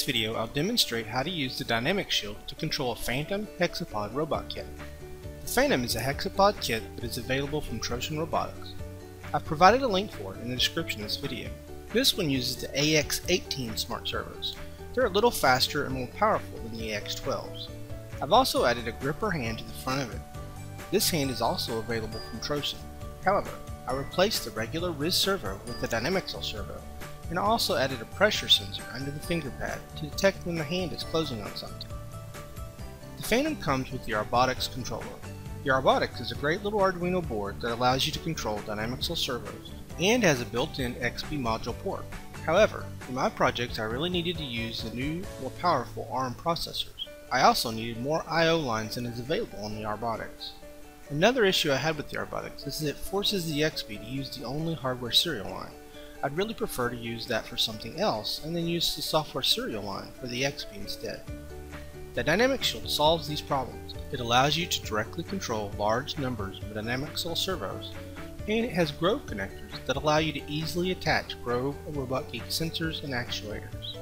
this video, I'll demonstrate how to use the DynamixShield to control a Phantom Hexapod robot kit. The Phantom is a hexapod kit that is available from Trossen Robotics. I've provided a link for it in the description of this video. This one uses the AX18 smart servos. They're a little faster and more powerful than the AX12s. I've also added a gripper hand to the front of it. This hand is also available from Trossen. However, I replaced the regular RIS servo with the Dynamixel servo and also added a pressure sensor under the finger pad to detect when the hand is closing on something. The Phantom comes with the Arbotix controller. The Arbotix is a great little Arduino board that allows you to control Dynamixel servos and has a built-in XBee module port. However, in my projects I really needed to use the new, more powerful ARM processors. I also needed more I.O. lines than is available on the Arbotix. Another issue I had with the Arbotix is that it forces the XBee to use the only hardware serial line. I'd really prefer to use that for something else and then use the software serial line for the XBee instead. The DynamixShield solves these problems. It allows you to directly control large numbers of Dynamixel servos and it has Grove connectors that allow you to easily attach Grove or Robot Geek sensors and actuators.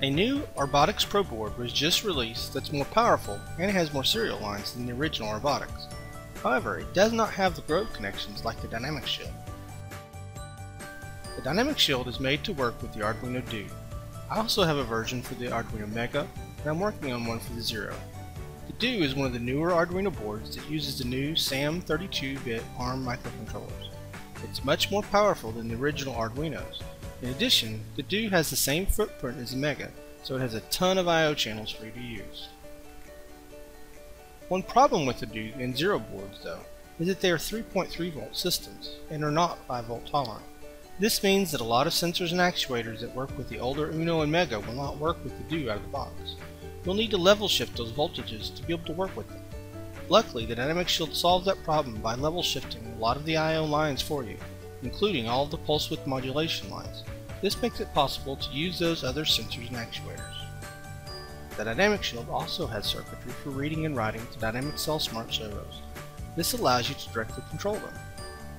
A new Arbotix Pro board was just released that's more powerful and has more serial lines than the original Arbotix. However, it does not have the Grove connections like the DynamixShield. DynamixShield is made to work with the Arduino Due. I also have a version for the Arduino Mega, and I'm working on one for the Zero. The Due is one of the newer Arduino boards that uses the new SAM 32-bit ARM microcontrollers. It's much more powerful than the original Arduinos. In addition, the Due has the same footprint as the Mega, so it has a ton of I.O. channels for you to use. One problem with the Due and Zero boards, though, is that they are 3.3 volt systems and are not 5 volt tolerant. This means that a lot of sensors and actuators that work with the older Uno and Mega will not work with the Due out of the box. You'll need to level shift those voltages to be able to work with them. Luckily, the DynamixShield solves that problem by level shifting a lot of the I.O. lines for you, including all of the pulse width modulation lines. This makes it possible to use those other sensors and actuators. The DynamixShield also has circuitry for reading and writing to Dynamixel Smart Servos. This allows you to directly control them.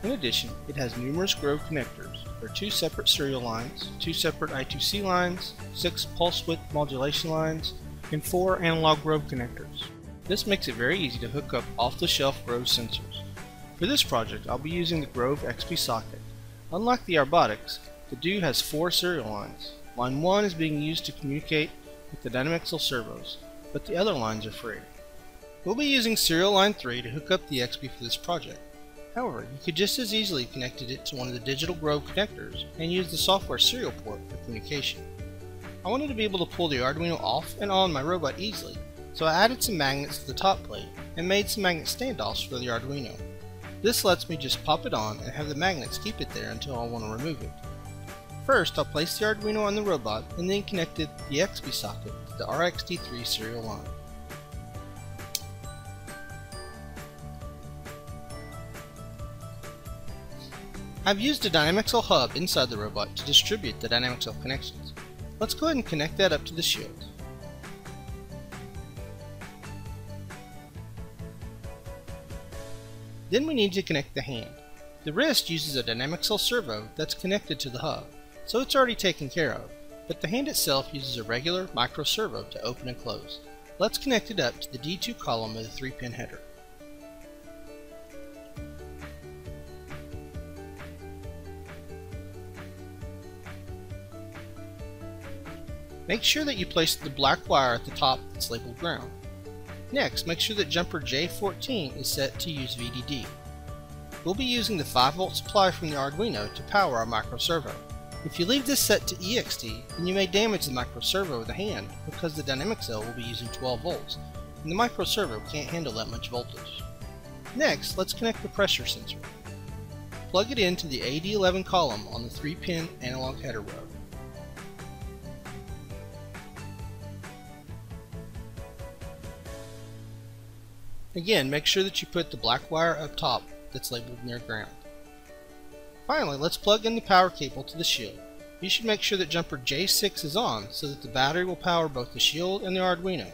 In addition, it has numerous Grove connectors, are two separate serial lines, two separate I2C lines, six pulse width modulation lines, and four analog Grove connectors. This makes it very easy to hook up off-the-shelf Grove sensors. For this project, I'll be using the Grove XBee socket. Unlike the Arbotix, the Due has four serial lines. Line 1 is being used to communicate with the Dynamixel servos, but the other lines are free. We'll be using serial line 3 to hook up the XBee for this project. However, you could just as easily connect it to one of the digital Grove connectors and use the software serial port for communication. I wanted to be able to pull the Arduino off and on my robot easily, so I added some magnets to the top plate and made some magnet standoffs for the Arduino. This lets me just pop it on and have the magnets keep it there until I want to remove it. First, I'll place the Arduino on the robot and then connected the XBee socket to the RxD3 serial line. I've used a Dynamixel hub inside the robot to distribute the Dynamixel connections. Let's go ahead and connect that up to the shield. Then we need to connect the hand. The wrist uses a Dynamixel servo that's connected to the hub, so it's already taken care of, but the hand itself uses a regular micro servo to open and close. Let's connect it up to the D2 column of the 3-pin header. Make sure that you place the black wire at the top that's labeled ground. Next, make sure that jumper J14 is set to use VDD. We'll be using the 5V supply from the Arduino to power our microservo. If you leave this set to EXT, then you may damage the microservo with a hand because the Dynamixel will be using 12 volts, and the microservo can't handle that much voltage. Next, let's connect the pressure sensor. Plug it into the AD11 column on the 3-pin analog header row. Again, make sure that you put the black wire up top that's labeled near ground. Finally, let's plug in the power cable to the shield. You should make sure that jumper J6 is on so that the battery will power both the shield and the Arduino.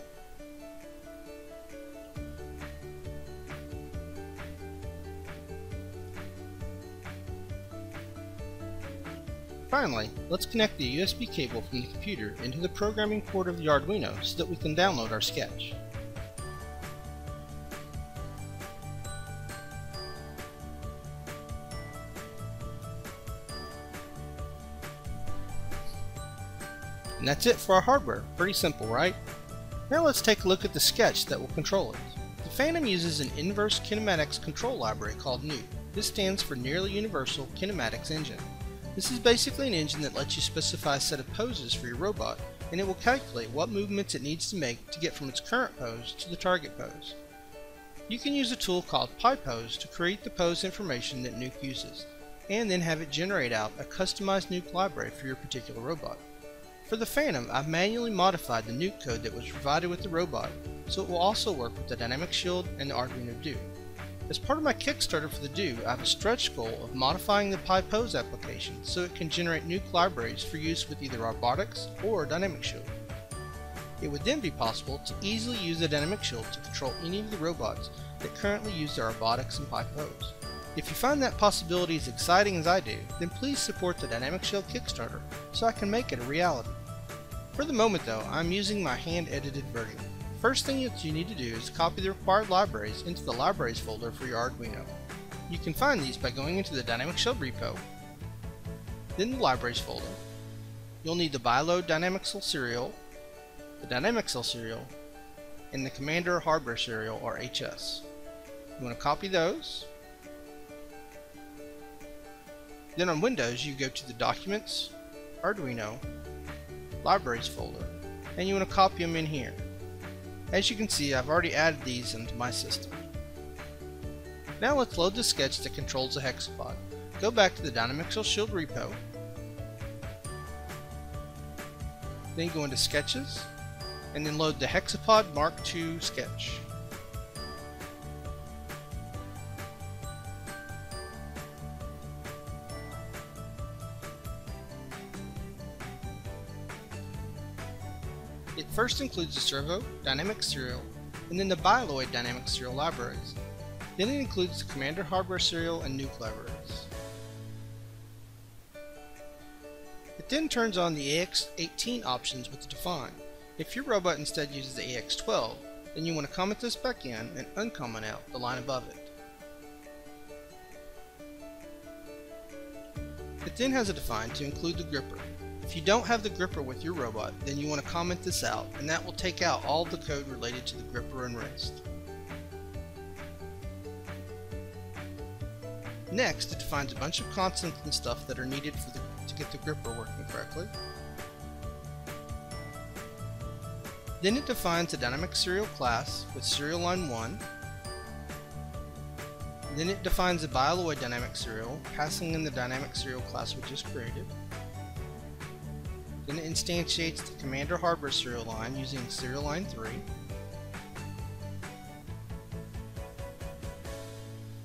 Finally, let's connect the USB cable from the computer into the programming port of the Arduino so that we can download our sketch. And that's it for our hardware. Pretty simple, right? Now let's take a look at the sketch that will control it. The Phantom uses an inverse kinematics control library called NUKE. This stands for Nearly Universal Kinematics Engine. This is basically an engine that lets you specify a set of poses for your robot, and it will calculate what movements it needs to make to get from its current pose to the target pose. You can use a tool called PyPose to create the pose information that NUKE uses, and then have it generate out a customized NUKE library for your particular robot. For the Phantom, I've manually modified the nuke code that was provided with the robot, so it will also work with the DynamixShield and the Arduino Due. As part of my Kickstarter for the Due, I have a stretch goal of modifying the PyPose application so it can generate NUKE libraries for use with either Arbotix or DynamixShield. It would then be possible to easily use the DynamixShield to control any of the robots that currently use the Arbotix and PyPose. If you find that possibility as exciting as I do, then please support the DynamixShield Kickstarter so I can make it a reality. For the moment though, I'm using my hand-edited version. First thing that you need to do is copy the required libraries into the Libraries folder for your Arduino. You can find these by going into the DynamixShield repo, then the Libraries folder. You'll need the Bioloid Dynamixel serial, the Dynamixel serial, and the Commander Hardware serial or HS. You want to copy those, then on Windows, you go to the Documents, Arduino, Libraries folder, and you want to copy them in here. As you can see, I've already added these into my system. Now let's load the sketch that controls the hexapod. Go back to the Dynamixel Shield repo, then go into Sketches, and then load the Hexapod Mark II sketch. It first includes the servo, Dynamixel serial, and then the Bioloid Dynamixel serial libraries. Then it includes the Commander hardware serial and NUKE libraries. It then turns on the AX18 options with the define. If your robot instead uses the AX12, then you want to comment this back in and uncomment out the line above it. It then has a define to include the gripper, if you don't have the gripper with your robot, then you want to comment this out, and that will take out all the code related to the gripper and wrist. Next, it defines a bunch of constants and stuff that are needed the, to get the gripper working correctly. Then it defines a Dynamixel serial class with serial line 1. Then it defines a Bioloid Dynamixel serial, passing in the Dynamixel serial class we just created. Then it instantiates the Commander hardware serial line using serial line 3.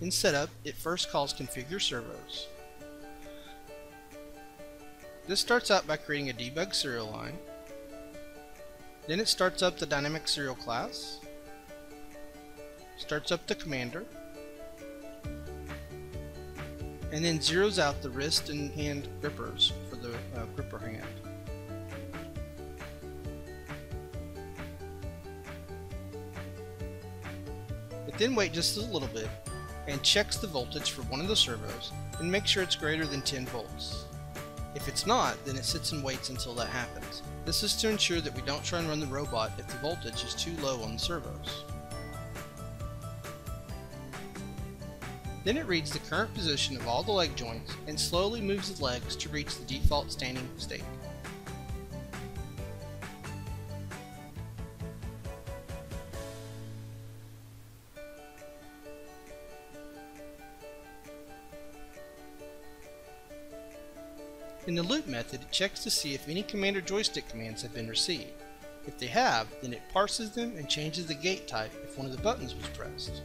In setup, it first calls configure servos. This starts out by creating a debug serial line. Then it starts up the Dynamixel serial class, starts up the commander, and then zeroes out the wrist and hand grippers for the uh, gripper hand. Then wait just a little bit and checks the voltage for one of the servos and make sure it's greater than 10 volts. If it's not, then it sits and waits until that happens. This is to ensure that we don't try and run the robot if the voltage is too low on the servos. Then it reads the current position of all the leg joints and slowly moves the legs to reach the default standing state. In the loop method, it checks to see if any commander joystick commands have been received. If they have, then it parses them and changes the gait type if one of the buttons was pressed.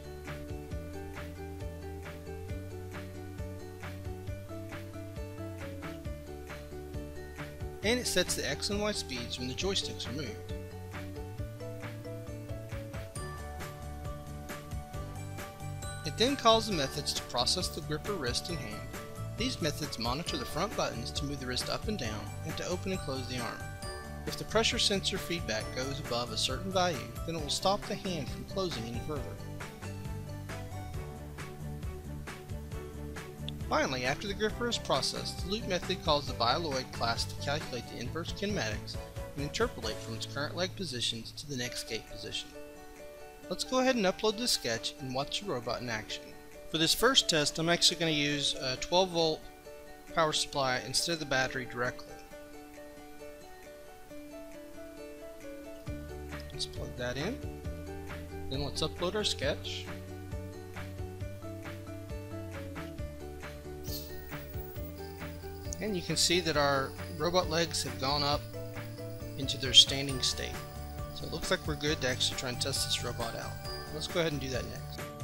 And it sets the X and Y speeds when the joysticks are moved. It then calls the methods to process the gripper wrist and hand, These methods monitor the front buttons to move the wrist up and down and to open and close the arm. If the pressure sensor feedback goes above a certain value, then it will stop the hand from closing any further. Finally, after the gripper is processed, the loop method calls the Bioloid class to calculate the inverse kinematics and interpolate from its current leg positions to the next gait position. Let's go ahead and upload this sketch and watch the robot in action. For this first test, I'm actually going to use a 12 volt power supply instead of the battery directly. Let's plug that in. Then let's upload our sketch. And you can see that our robot legs have gone up into their standing state. So it looks like we're good to actually try and test this robot out. Let's go ahead and do that next.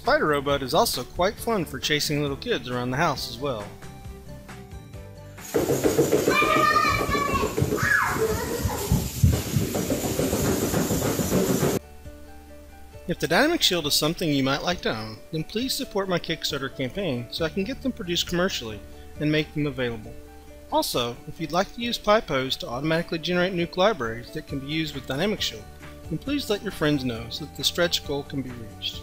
Spider robot is also quite fun for chasing little kids around the house as well. If the DynamixShield is something you might like to own, then please support my Kickstarter campaign so I can get them produced commercially and make them available. Also, if you'd like to use PyPose to automatically generate nuke libraries that can be used with DynamixShield, then please let your friends know so that the stretch goal can be reached.